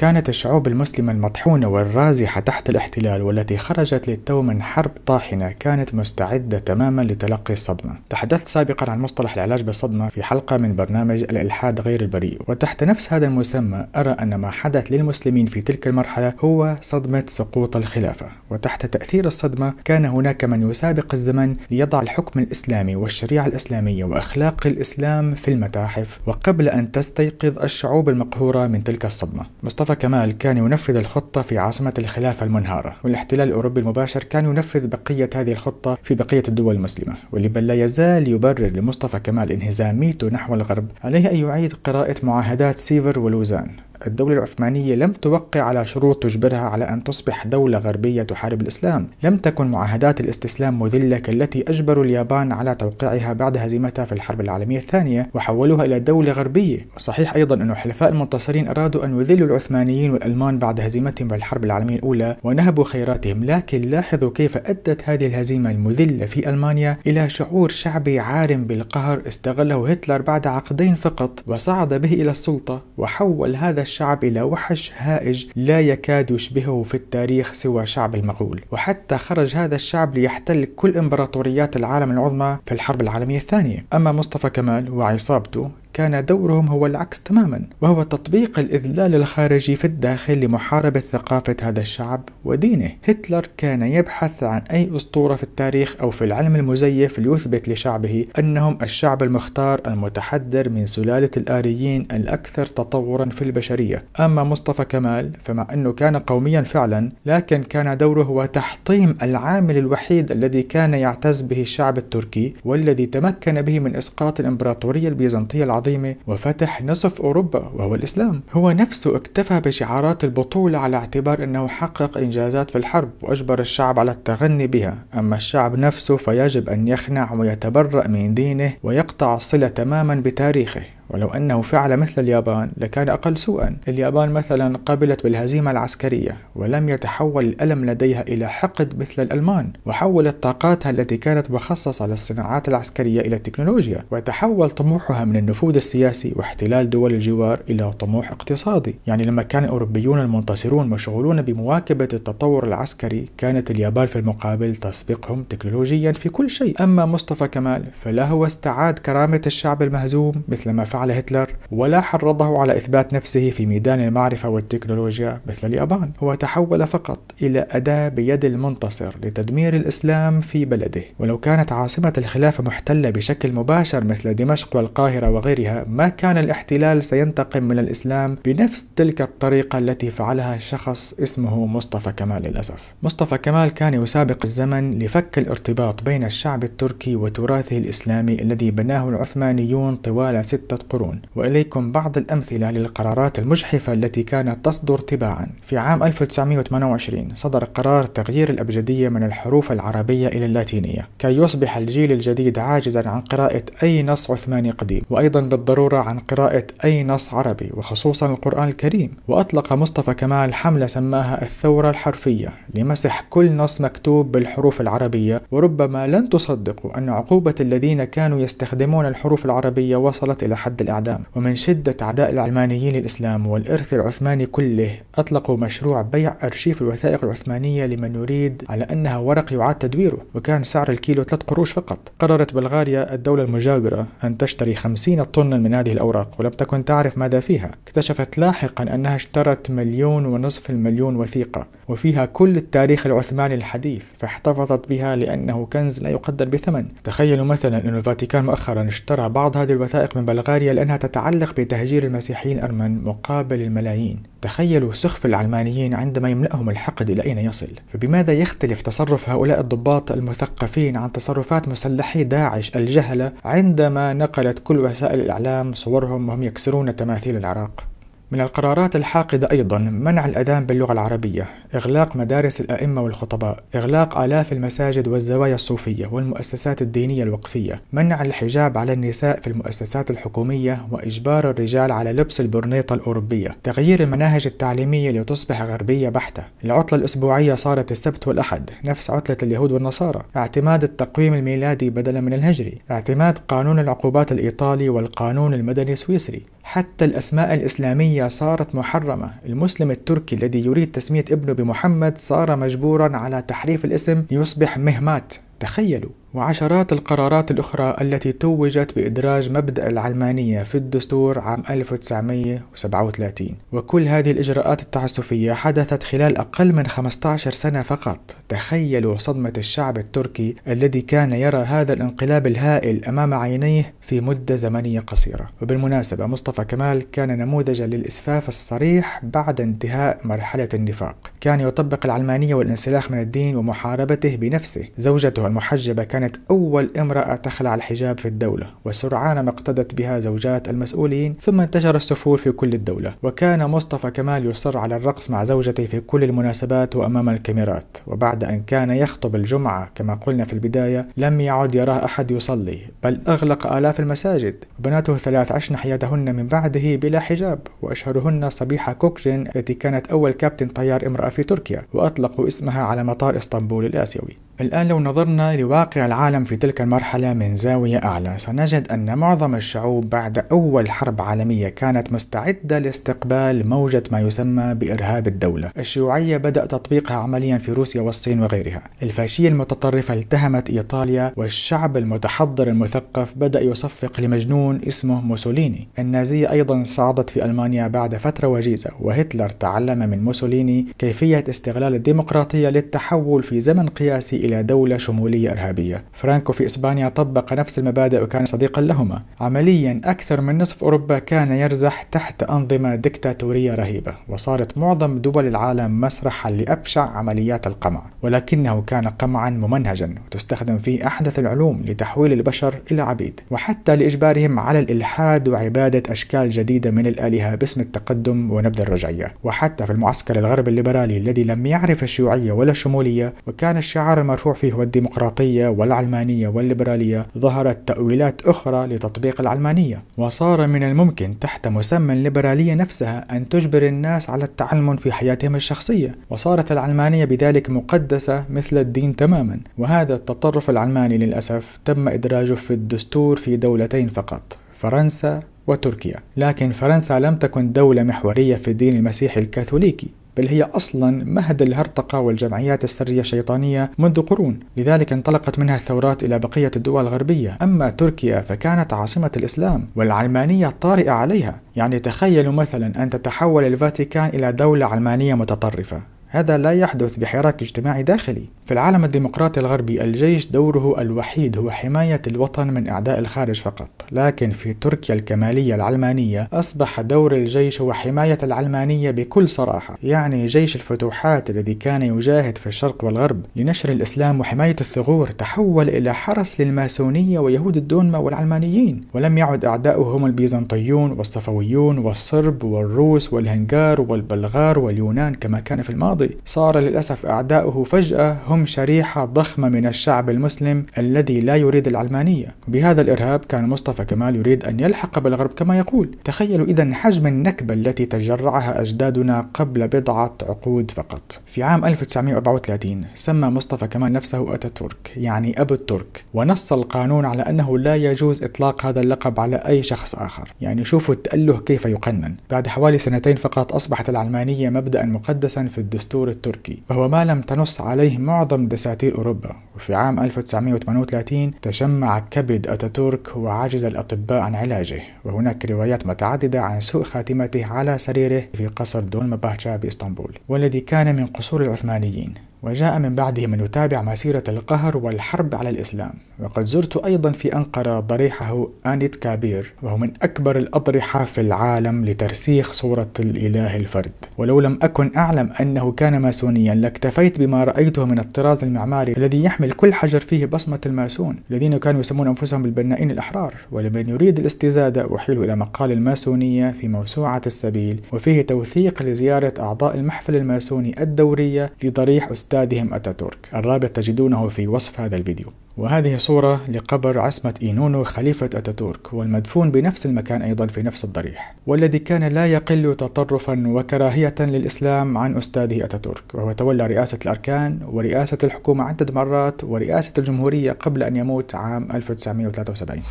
[SPEAKER 1] كانت الشعوب المسلمة المطحونة والرازحة تحت الاحتلال والتي خرجت للتو من حرب طاحنة كانت مستعدة تماما لتلقي الصدمة. تحدثت سابقا عن مصطلح العلاج بالصدمة في حلقة من برنامج الإلحاد غير البريء. وتحت نفس هذا المسمى أرى أن ما حدث للمسلمين في تلك المرحلة هو صدمة سقوط الخلافة. وتحت تأثير الصدمة كان هناك من يسابق الزمن ليضع الحكم الإسلامي والشريعة الإسلامية وأخلاق الإسلام في المتاحف وقبل أن تستيقظ الشعوب المقهورة من تلك الصدمة. مصطفى مصطفى كمال كان ينفذ الخطة في عاصمة الخلافة المنهارة والاحتلال الأوروبي المباشر كان ينفذ بقية هذه الخطة في بقية الدول المسلمة واللي بل لا يزال يبرر لمصطفى كمال انهزاميته نحو الغرب. عليه أن يعيد قراءة معاهدات سيفر ولوزان الدولة العثمانية لم توقع على شروط تجبرها على أن تصبح دولة غربية تحارب الإسلام. لم تكن معاهدات الاستسلام مذلة كالتي أجبروا اليابان على توقيعها بعد هزيمتها في الحرب العالمية الثانية وحولوها إلى دولة غربية. وصحيح أيضا أن الحلفاء المنتصرين أرادوا أن يذلوا العثمانيين والألمان بعد هزيمتهم في الحرب العالمية الأولى ونهبوا خيراتهم. لكن لاحظوا كيف أدت هذه الهزيمة المذلة في ألمانيا إلى شعور شعبي عارم بالقهر. استغله هتلر بعد عقدين فقط وصعد به إلى السلطة وحول هذا الشعب إلى وحش هائج لا يكاد يشبهه في التاريخ سوى شعب المغول. وحتى خرج هذا الشعب ليحتل كل إمبراطوريات العالم العظمى في الحرب العالمية الثانية. أما مصطفى كمال وعصابته كان دورهم هو العكس تماما وهو تطبيق الإذلال الخارجي في الداخل لمحاربة ثقافة هذا الشعب ودينه. هتلر كان يبحث عن أي أسطورة في التاريخ أو في العلم المزيف ليثبت لشعبه أنهم الشعب المختار المتحدر من سلالة الآريين الأكثر تطورا في البشرية. أما مصطفى كمال فمع أنه كان قوميا فعلا لكن كان دوره هو تحطيم العامل الوحيد الذي كان يعتز به الشعب التركي والذي تمكن به من إسقاط الإمبراطورية البيزنطية العظيمة العظيمة وفتح نصف أوروبا وهو الإسلام. هو نفسه اكتفى بشعارات البطولة على اعتبار أنه حقق إنجازات في الحرب وأجبر الشعب على التغني بها. أما الشعب نفسه فيجب أن يخنع ويتبرأ من دينه ويقطع الصلة تماما بتاريخه. ولو أنه فعل مثل اليابان لكان أقل سوءا. اليابان مثلا قبلت بالهزيمة العسكرية ولم يتحول الألم لديها إلى حقد مثل الألمان وحولت طاقاتها التي كانت مخصصة للصناعات العسكرية إلى التكنولوجيا وتحول طموحها من النفوذ السياسي واحتلال دول الجوار إلى طموح اقتصادي. يعني لما كان الأوروبيون المنتصرون مشغولون بمواكبة التطور العسكري كانت اليابان في المقابل تسبقهم تكنولوجيا في كل شيء. أما مصطفى كمال فلا هو استعاد كرامة الشعب المهزوم مثل ما فعل فعل هتلر ولا حرضه على إثبات نفسه في ميدان المعرفة والتكنولوجيا مثل اليابان. هو تحول فقط إلى أداة بيد المنتصر لتدمير الإسلام في بلده. ولو كانت عاصمة الخلافة محتلة بشكل مباشر مثل دمشق والقاهرة وغيرها ما كان الاحتلال سينتقم من الإسلام بنفس تلك الطريقة التي فعلها شخص اسمه مصطفى كمال للأسف. مصطفى كمال كان يسابق الزمن لفك الارتباط بين الشعب التركي وتراثه الإسلامي الذي بناه العثمانيون طوال ستة قرون وإليكم بعض الأمثلة للقرارات المجحفة التي كانت تصدر تباعا. في عام 1928 صدر قرار تغيير الأبجدية من الحروف العربية إلى اللاتينية كي يصبح الجيل الجديد عاجزا عن قراءة أي نص عثماني قديم وأيضا بالضرورة عن قراءة أي نص عربي وخصوصا القرآن الكريم. وأطلق مصطفى كمال حملة سماها الثورة الحرفية لمسح كل نص مكتوب بالحروف العربية. وربما لن تصدقوا أن عقوبة الذين كانوا يستخدمون الحروف العربية وصلت إلى حد الإعدام ومن شدة عداء العلمانيين للإسلام والإرث العثماني كله أطلقوا مشروع بيع أرشيف الوثائق العثمانية لمن يريد على أنها ورق يعاد تدويره وكان سعر الكيلو 3 قروش فقط. قررت بلغاريا الدولة المجاورة أن تشتري 50 طنا من هذه الأوراق ولم تكن تعرف ماذا فيها. اكتشفت لاحقا أنها اشترت مليون ونصف المليون وثيقة وفيها كل التاريخ العثماني الحديث فاحتفظت بها لأنه كنز لا يقدر بثمن. تخيلوا مثلا أن الفاتيكان مؤخرا اشترى بعض هذه الوثائق من بلغاريا بلغاريا لأنها تتعلق بتهجير المسيحيين الأرمن مقابل الملايين. تخيلوا سخف العلمانيين عندما يملأهم الحقد إلى أين يصل. فبماذا يختلف تصرف هؤلاء الضباط المثقفين عن تصرفات مسلحي داعش الجهلة عندما نقلت كل وسائل الإعلام صورهم وهم يكسرون تماثيل العراق؟ من القرارات الحاقدة أيضا منع الأذان باللغة العربية إغلاق مدارس الأئمة والخطباء إغلاق آلاف المساجد والزوايا الصوفية والمؤسسات الدينية الوقفية منع الحجاب على النساء في المؤسسات الحكومية وإجبار الرجال على لبس البرنيطة الأوروبية تغيير المناهج التعليمية لتصبح غربية بحتة. العطلة الأسبوعية صارت السبت والأحد نفس عطلة اليهود والنصارى. اعتماد التقويم الميلادي بدلا من الهجري. اعتماد قانون العقوبات الإيطالي والقانون المدني السويسري. حتى الأسماء الإسلامية صارت محرمة. المسلم التركي الذي يريد تسمية ابنه بمحمد صار مجبورا على تحريف الاسم ليصبح مهمات. تخيلوا. وعشرات القرارات الأخرى التي توجت بإدراج مبدأ العلمانية في الدستور عام 1937 وكل هذه الإجراءات التعسفية حدثت خلال أقل من 15 سنة فقط. تخيلوا صدمة الشعب التركي الذي كان يرى هذا الانقلاب الهائل أمام عينيه في مدة زمنية قصيرة. وبالمناسبة مصطفى كمال كان نموذجا للإسفاف الصريح بعد انتهاء مرحلة النفاق. كان يطبق العلمانية والانسلاخ من الدين ومحاربته بنفسه. زوجته المحجبة كانت كانت أول امرأة تخلع الحجاب في الدولة وسرعان ما اقتدت بها زوجات المسؤولين ثم انتشر السفور في كل الدولة. وكان مصطفى كمال يصر على الرقص مع زوجته في كل المناسبات وأمام الكاميرات. وبعد أن كان يخطب الجمعة كما قلنا في البداية لم يعد يراه أحد يصلي بل أغلق آلاف المساجد. وبناته الثلاث عشن حياتهن من بعده بلا حجاب وأشهرهن صبيحة كوكجين التي كانت أول كابتن طيار امرأة في تركيا وأطلقوا اسمها على مطار إسطنبول الآسيوي. الآن لو نظرنا لواقع العالم في تلك المرحلة من زاوية أعلى سنجد أن معظم الشعوب بعد أول حرب عالمية كانت مستعدة لاستقبال موجة ما يسمى بإرهاب الدولة. الشيوعية بدأ تطبيقها عمليا في روسيا والصين وغيرها. الفاشية المتطرفة التهمت إيطاليا والشعب المتحضر المثقف بدأ يصفق لمجنون اسمه موسوليني. النازية أيضا صعدت في ألمانيا بعد فترة وجيزة وهتلر تعلم من موسوليني كيفية استغلال الديمقراطية للتحول في زمن قياسي إلى دولة شمولية إرهابية. فرانكو في إسبانيا طبق نفس المبادئ وكان صديقا لهما. عمليا أكثر من نصف أوروبا كان يرزح تحت أنظمة دكتاتورية رهيبة وصارت معظم دول العالم مسرحا لأبشع عمليات القمع ولكنه كان قمعا ممنهجا وتستخدم فيه أحدث العلوم لتحويل البشر إلى عبيد وحتى لإجبارهم على الإلحاد وعبادة أشكال جديدة من الآلهة باسم التقدم ونبذ الرجعية. وحتى في المعسكر الغربي الليبرالي الذي لم يعرف الشيوعية ولا الشمولية وكان الشعار المرفوع المرفوع فيه هو الديمقراطية والعلمانية والليبرالية ظهرت تأويلات أخرى لتطبيق العلمانية. وصار من الممكن تحت مسمى الليبرالية نفسها أن تجبر الناس على التعلم في حياتهم الشخصية. وصارت العلمانية بذلك مقدسة مثل الدين تماما. وهذا التطرف العلماني للأسف تم إدراجه في الدستور في دولتين فقط فرنسا وتركيا. لكن فرنسا لم تكن دولة محورية في الدين المسيحي الكاثوليكي. بل هي أصلا مهد الهرطقة والجمعيات السرية الشيطانية منذ قرون. لذلك انطلقت منها الثورات إلى بقية الدول الغربية. أما تركيا فكانت عاصمة الإسلام والعلمانية طارئة عليها. يعني تخيلوا مثلا أن تتحول الفاتيكان إلى دولة علمانية متطرفة. هذا لا يحدث بحراك اجتماعي داخلي. في العالم الديمقراطي الغربي الجيش دوره الوحيد هو حماية الوطن من أعداء الخارج فقط. لكن في تركيا الكمالية العلمانية أصبح دور الجيش هو حماية العلمانية بكل صراحة. يعني جيش الفتوحات الذي كان يجاهد في الشرق والغرب لنشر الإسلام وحماية الثغور تحول إلى حرس للماسونية ويهود الدونما والعلمانيين. ولم يعد أعداؤه هم البيزنطيون والصفويون والصرب والروس والهنغار والبلغار واليونان كما كان في الماضي. صار للأسف أعداؤه فجأة هم شريحة ضخمة من الشعب المسلم الذي لا يريد العلمانية. بهذا الإرهاب كان مصطفى كمال يريد أن يلحق بالغرب كما يقول. تخيلوا إذا حجم النكبة التي تجرعها أجدادنا قبل بضعة عقود فقط. في عام 1934 سمى مصطفى كمال نفسه أتاتورك يعني أبو الترك ونص القانون على أنه لا يجوز إطلاق هذا اللقب على أي شخص آخر. يعني شوفوا التأله كيف يقنن. بعد حوالي سنتين فقط أصبحت العلمانية مبدأ مقدسا في الدستور التركي وهو ما لم تنص عليه معظم دساتير أوروبا وفي عام 1938 تجمع كبد أتاتورك وعجز الأطباء عن علاجه وهناك روايات متعددة عن سوء خاتمته على سريره في قصر دولما باهشا بإسطنبول والذي كان من قصور العثمانيين. وجاء من بعده من يتابع مسيرة القهر والحرب على الإسلام. وقد زرت أيضا في أنقرة ضريحه آنيت كابير وهو من أكبر الأضرحة في العالم لترسيخ صورة الإله الفرد. ولو لم أكن أعلم أنه كان ماسونيا لاكتفيت بما رأيته من الطراز المعماري الذي يحمل كل حجر فيه بصمة الماسون الذين كانوا يسمون أنفسهم بالبنائين الأحرار. ولمن يريد الاستزادة أحيل إلى مقال الماسونية في موسوعة السبيل وفيه توثيق لزيارة أعضاء المحفل الماسوني الدورية لضريح أستاذهم أتاتورك الرابط تجدونه في وصف هذا الفيديو. وهذه صورة لقبر عصمة إينونو خليفة أتاتورك والمدفون بنفس المكان أيضا في نفس الضريح والذي كان لا يقل تطرفا وكراهية للإسلام عن أستاذه أتاتورك وهو تولى رئاسة الأركان ورئاسة الحكومة عدة مرات ورئاسة الجمهورية قبل أن يموت عام 1973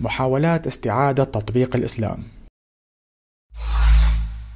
[SPEAKER 1] محاولات استعادة تطبيق الإسلام.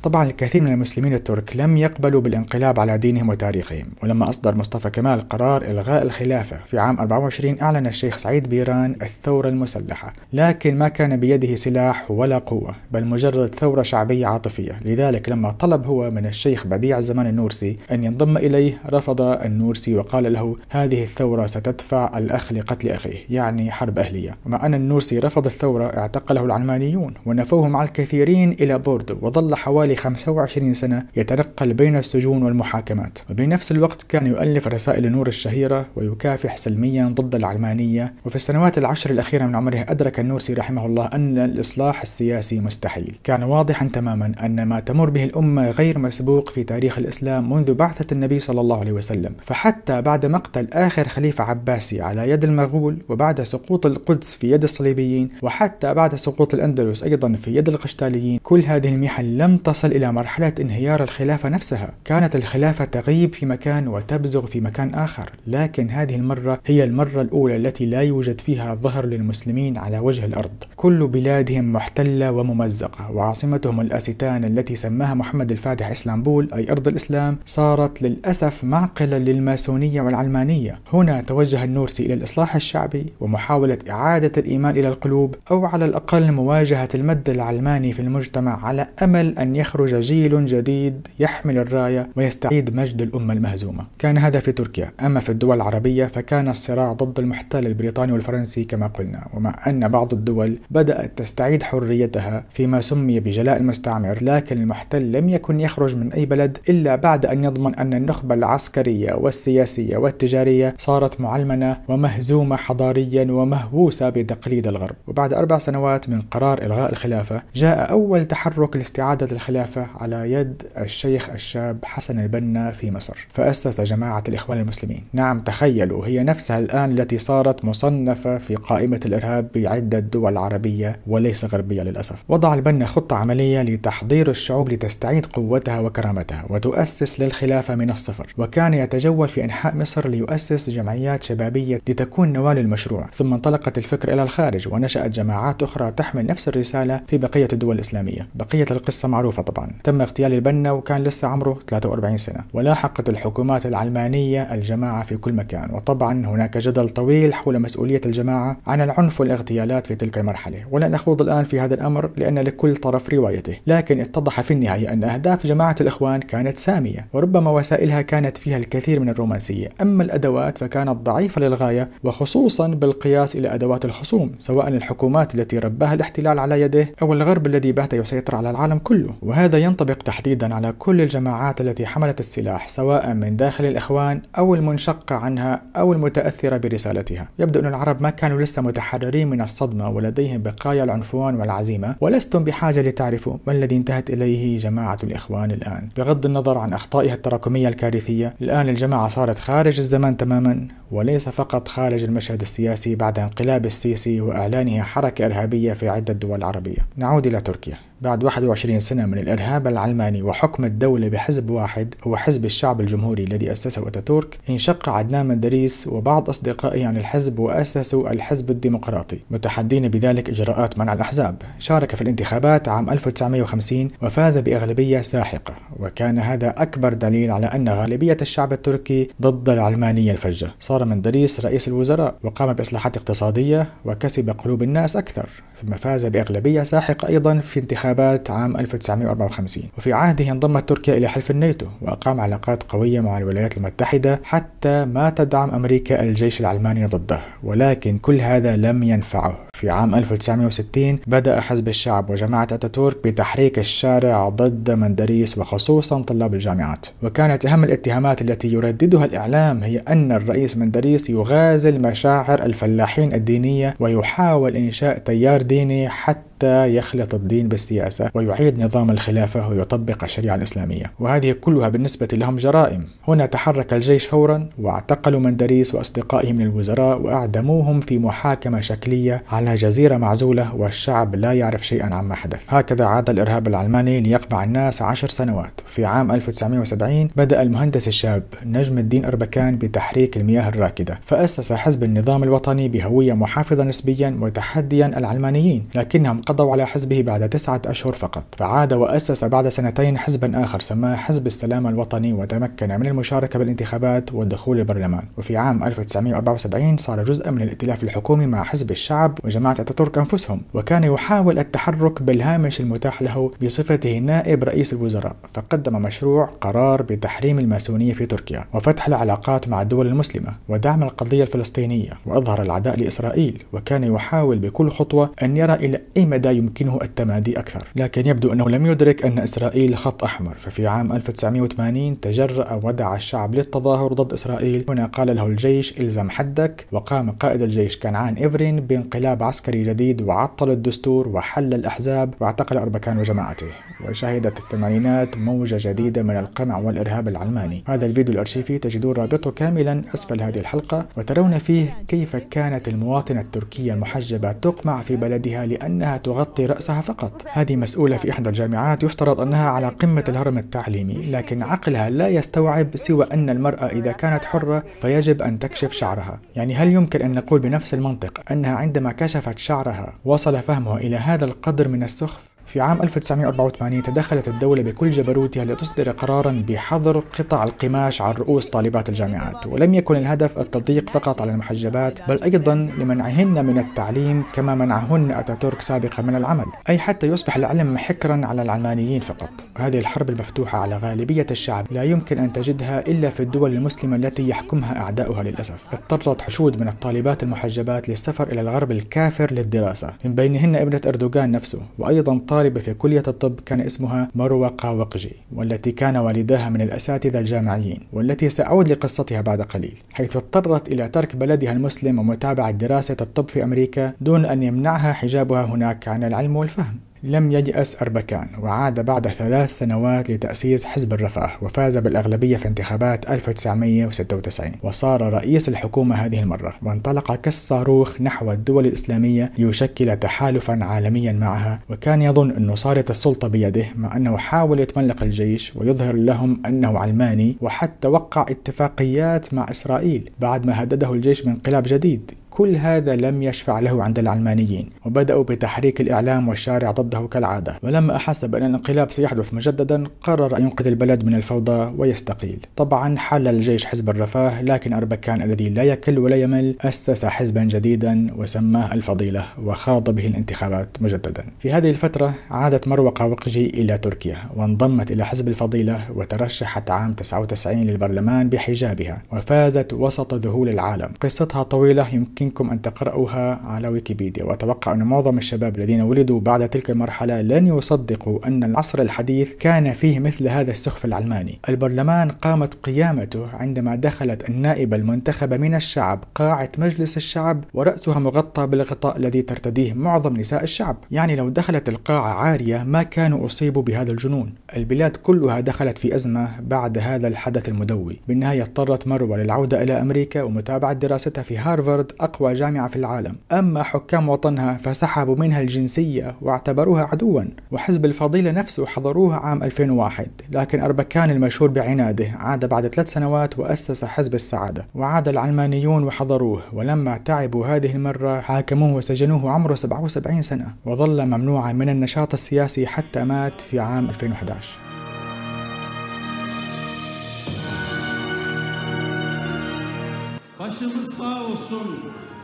[SPEAKER 1] طبعا الكثير من المسلمين الترك لم يقبلوا بالانقلاب على دينهم وتاريخهم ولما أصدر مصطفى كمال قرار إلغاء الخلافة في عام 24 أعلن الشيخ سعيد بيران الثورة المسلحة لكن ما كان بيده سلاح ولا قوة بل مجرد ثورة شعبية عاطفية. لذلك لما طلب هو من الشيخ بديع الزمان النورسي أن ينضم إليه رفض النورسي وقال له هذه الثورة ستدفع الأخ لقتل أخيه يعني حرب أهلية. ومع أن النورسي رفض الثورة اعتقله العلمانيون ونفوه مع الكثيرين إلى بوردو وظل حوالي حوالي 25 سنة يتنقل بين السجون والمحاكمات. وبنفس الوقت كان يؤلف رسائل النور الشهيرة ويكافح سلميا ضد العلمانية. وفي السنوات العشر الأخيرة من عمره أدرك النورسي رحمه الله أن الإصلاح السياسي مستحيل. كان واضحا تماما أن ما تمر به الأمة غير مسبوق في تاريخ الإسلام منذ بعثة النبي صلى الله عليه وسلم. فحتى بعد مقتل آخر خليفة عباسي على يد المغول وبعد سقوط القدس في يد الصليبيين وحتى بعد سقوط الأندلس أيضا في يد القشتاليين كل هذه المحن لم تصل تصل إلى مرحلة انهيار الخلافة نفسها. كانت الخلافة تغيب في مكان وتبزغ في مكان آخر لكن هذه المرة هي المرة الأولى التي لا يوجد فيها ظهر للمسلمين على وجه الأرض. كل بلادهم محتلة وممزقة وعاصمتهم الأستان التي سماها محمد الفاتح إسلامبول أي أرض الإسلام صارت للأسف معقلة للماسونية والعلمانية. هنا توجه النورسي إلى الإصلاح الشعبي ومحاولة إعادة الإيمان إلى القلوب أو على الأقل مواجهة المد العلماني في المجتمع على أمل أن يخرج يخرج جيل جديد يحمل الراية ويستعيد مجد الأمة المهزومة. كان هذا في تركيا. أما في الدول العربية فكان الصراع ضد المحتل البريطاني والفرنسي كما قلنا ومع أن بعض الدول بدأت تستعيد حريتها فيما سمي بجلاء المستعمر لكن المحتل لم يكن يخرج من أي بلد إلا بعد أن يضمن أن النخبة العسكرية والسياسية والتجارية صارت معلمنة ومهزومة حضاريا ومهووسة بتقليد الغرب. وبعد أربع سنوات من قرار إلغاء الخلافة جاء أول تحرك لاستعادة الخلافة الخلافة على يد الشيخ الشاب حسن البنا في مصر. فأسس جماعة الإخوان المسلمين. نعم تخيلوا هي نفسها الآن التي صارت مصنفة في قائمة الإرهاب بعدة دول عربية وليس غربية للأسف. وضع البنا خطة عملية لتحضير الشعوب لتستعيد قوتها وكرامتها وتؤسس للخلافة من الصفر. وكان يتجول في أنحاء مصر ليؤسس جمعيات شبابية لتكون نواة للمشروع ثم انطلقت الفكرة إلى الخارج ونشأت جماعات أخرى تحمل نفس الرسالة في بقية الدول الإسلامية. بقية القصة معروفة طبعا. تم اغتيال البنا وكان لسه عمره 43 سنة. ولاحقت الحكومات العلمانية الجماعة في كل مكان. وطبعا هناك جدل طويل حول مسؤولية الجماعة عن العنف والاغتيالات في تلك المرحلة. ولن أخوض الآن في هذا الأمر لأن لكل طرف روايته. لكن اتضح في النهاية أن أهداف جماعة الإخوان كانت سامية وربما وسائلها كانت فيها الكثير من الرومانسية. أما الأدوات فكانت ضعيفة للغاية وخصوصا بالقياس إلى أدوات الخصوم سواء الحكومات التي رباها الاحتلال على يده أو الغرب الذي بات يسيطر على العالم كله. وهذا ينطبق تحديدا على كل الجماعات التي حملت السلاح سواء من داخل الإخوان أو المنشقة عنها أو المتأثرة برسالتها. يبدو أن العرب ما كانوا لسه متحررين من الصدمة ولديهم بقايا العنفوان والعزيمة. ولستم بحاجة لتعرفوا ما الذي انتهت إليه جماعة الإخوان الآن. بغض النظر عن أخطائها التراكمية الكارثية الآن الجماعة صارت خارج الزمان تماما وليس فقط خارج المشهد السياسي بعد انقلاب السيسي وإعلانها حركة إرهابية في عدة دول عربية. نعود إلى تركيا. بعد 21 سنة من الإرهاب العلماني وحكم الدولة بحزب واحد هو حزب الشعب الجمهوري الذي أسسه أتاتورك انشق عدنان مندريس وبعض أصدقائه عن الحزب وأسسوا الحزب الديمقراطي متحدين بذلك إجراءات منع الأحزاب. شارك في الانتخابات عام 1950 وفاز بأغلبية ساحقة وكان هذا أكبر دليل على أن غالبية الشعب التركي ضد العلمانية الفجة. صار مندريس رئيس الوزراء وقام بإصلاحات اقتصادية وكسب قلوب الناس أكثر ثم فاز بأغلبية ساحقة أيضا في انتخابات الانتخابات عام 1954 وفي عهده انضمت تركيا إلى حلف الناتو وأقام علاقات قوية مع الولايات المتحدة حتى ما تدعم أمريكا الجيش العلماني ضده ولكن كل هذا لم ينفعه. في عام 1960 بدأ حزب الشعب وجماعة أتاتورك بتحريك الشارع ضد مندريس وخصوصا طلاب الجامعات. وكانت أهم الاتهامات التي يرددها الإعلام هي أن الرئيس مندريس يغازل مشاعر الفلاحين الدينية ويحاول إنشاء تيار ديني حتى يخلط الدين بالسياسة ويعيد نظام الخلافة ويطبق الشريعة الإسلامية. وهذه كلها بالنسبة لهم جرائم. هنا تحرك الجيش فورا واعتقلوا مندريس وأصدقائه من الوزراء وأعدموهم في محاكمة شكلية على جزيرة معزولة والشعب لا يعرف شيئا عما حدث. هكذا عاد الإرهاب العلماني ليقمع الناس عشر سنوات. في عام 1970 بدأ المهندس الشاب نجم الدين أربكان بتحريك المياه الراكدة. فأسس حزب النظام الوطني بهوية محافظة نسبيا وتحديا العلمانيين لكنهم قضوا على حزبه بعد تسعة أشهر فقط. فعاد وأسس بعد سنتين حزبا آخر سماه حزب السلام الوطني وتمكن من المشاركة بالانتخابات ودخول البرلمان. وفي عام 1974 صار جزءا من الائتلاف الحكومي مع حزب الشعب وجماعة أتاتورك أنفسهم وكان يحاول التحرك بالهامش المتاح له بصفته نائب رئيس الوزراء فقدم مشروع قرار بتحريم الماسونية في تركيا وفتح العلاقات مع الدول المسلمة ودعم القضية الفلسطينية وأظهر العداء لإسرائيل وكان يحاول بكل خطوة أن يرى إلى أي مدى يمكنه التمادي أكثر. لكن يبدو أنه لم يدرك أن إسرائيل خط أحمر ففي عام 1980 تجرأ ودعا الشعب للتظاهر ضد إسرائيل. هنا قال له الجيش إلزم حدك. وقام قائد الجيش كنعان إيفرين بانقلاب عسكري جديد وعطل الدستور وحل الأحزاب واعتقل أربكان وجماعته وشهدت الثمانينات موجة جديدة من القمع والإرهاب العلماني. هذا الفيديو الأرشيفي تجدون رابطه كاملا أسفل هذه الحلقة وترون فيه كيف كانت المواطنة التركية المحجبة تقمع في بلدها لأنها تغطي رأسها فقط. هذه مسؤولة في إحدى الجامعات يفترض أنها على قمة الهرم التعليمي لكن عقلها لا يستوعب سوى أن المرأة إذا كانت حرة فيجب أن تكشف شعرها. يعني هل يمكن أن نقول بنفس المنطق أنها عندما كشفت شعرها وصل فهمها إلى هذا القدر من السخف في عام 1984 تدخلت الدولة بكل جبروتها لتصدر قرارا بحظر قطع القماش عن رؤوس طالبات الجامعات ولم يكن الهدف التضييق فقط على المحجبات بل أيضا لمنعهن من التعليم كما منعهن أتاتورك سابقا من العمل أي حتى يصبح العلم حكرا على العلمانيين فقط. هذه الحرب المفتوحة على غالبية الشعب لا يمكن أن تجدها إلا في الدول المسلمة التي يحكمها أعداؤها للأسف. اضطرت حشود من الطالبات المحجبات للسفر إلى الغرب الكافر للدراسة من بينهن ابنة أردوغان نفسه وأيضا طالبة في كلية الطب كان اسمها مروة قاوقجي والتي كان والداها من الأساتذة الجامعيين والتي سأعود لقصتها بعد قليل حيث اضطرت إلى ترك بلدها المسلم ومتابعة دراسة الطب في أمريكا دون أن يمنعها حجابها هناك عن العلم والفهم. لم يجأس أربكان وعاد بعد ثلاث سنوات لتأسيس حزب الرفاه وفاز بالأغلبية في انتخابات 1996 وصار رئيس الحكومة هذه المرة وانطلق كالصاروخ نحو الدول الإسلامية ليشكل تحالفا عالميا معها وكان يظن أنه صارت السلطة بيده مع أنه حاول يتملق الجيش ويظهر لهم أنه علماني وحتى وقع اتفاقيات مع إسرائيل بعد ما هدده الجيش بانقلاب جديد. كل هذا لم يشفع له عند العلمانيين وبدأوا بتحريك الإعلام والشارع ضده كالعادة. ولما أحس بأن الانقلاب سيحدث مجددا قرر أن ينقذ البلد من الفوضى ويستقيل. طبعا حل الجيش حزب الرفاه لكن أربكان الذي لا يكل ولا يمل أسس حزبا جديدا وسماه الفضيلة وخاض به الانتخابات مجددا. في هذه الفترة عادت مروة قاوقجي إلى تركيا وانضمت إلى حزب الفضيلة وترشحت عام 99 للبرلمان بحجابها وفازت وسط ذهول العالم. قصتها طويلة يمكن يمكنكم أن تقرأوها على ويكيبيديا. وأتوقع أن معظم الشباب الذين ولدوا بعد تلك المرحلة لن يصدقوا أن العصر الحديث كان فيه مثل هذا السخف العلماني. البرلمان قامت قيامته عندما دخلت النائبة المنتخبة من الشعب قاعة مجلس الشعب ورأسها مغطى بالغطاء الذي ترتديه معظم نساء الشعب. يعني لو دخلت القاعة عارية ما كانوا أصيبوا بهذا الجنون. البلاد كلها دخلت في أزمة بعد هذا الحدث المدوي. بالنهاية اضطرت مروة للعودة إلى أمريكا ومتابعة دراستها في هارفارد أقوى جامعة في العالم. أما حكام وطنها فسحبوا منها الجنسية واعتبروها عدوا وحزب الفضيلة نفسه حضروها عام 2001 لكن أربكان المشهور بعناده عاد بعد ثلاث سنوات وأسس حزب السعادة. وعاد العلمانيون وحضروه ولما تعبوا هذه المرة حاكموه وسجنوه عمره 77 سنة وظل ممنوعا من النشاط السياسي حتى مات في عام 2011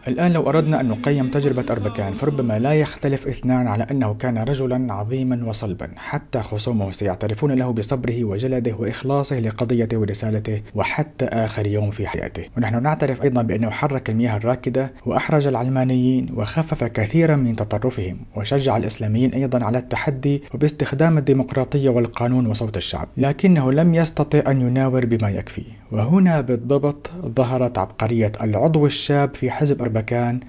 [SPEAKER 1] الآن لو أردنا أن نقيم تجربة أربكان فربما لا يختلف اثنان على أنه كان رجلا عظيما وصلبا حتى خصومه سيعترفون له بصبره وجلده وإخلاصه لقضيته ورسالته وحتى آخر يوم في حياته. ونحن نعترف أيضا بأنه حرك المياه الراكدة وأحرج العلمانيين وخفف كثيرا من تطرفهم وشجع الإسلاميين أيضا على التحدي وباستخدام الديمقراطية والقانون وصوت الشعب لكنه لم يستطع أن يناور بما يكفي. وهنا بالضبط ظهرت عبقرية العضو الشاب في حزب أربكان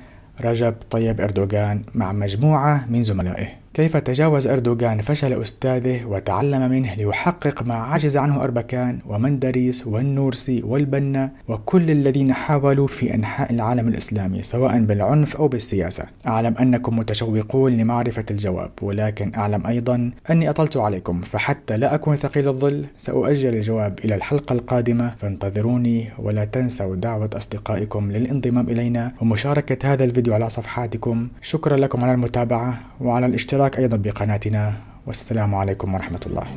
[SPEAKER 1] رجب طيب أردوغان مع مجموعة من زملائه. كيف تجاوز أردوغان؟ فشل أستاذه وتعلم منه ليحقق ما عجز عنه أربكان ومندريس والنورسي والبنا وكل الذين حاولوا في أنحاء العالم الإسلامي سواء بالعنف أو بالسياسة. أعلم أنكم متشوقون لمعرفة الجواب ولكن أعلم أيضا أني أطلت عليكم فحتى لا أكون ثقيل الظل سأؤجل الجواب إلى الحلقة القادمة. فانتظروني ولا تنسوا دعوة أصدقائكم للانضمام إلينا ومشاركة هذا الفيديو على صفحاتكم. شكرا لكم على المتابعة وعلى الاشتراك الاشتراك أيضا بقناتنا والسلام عليكم ورحمة الله.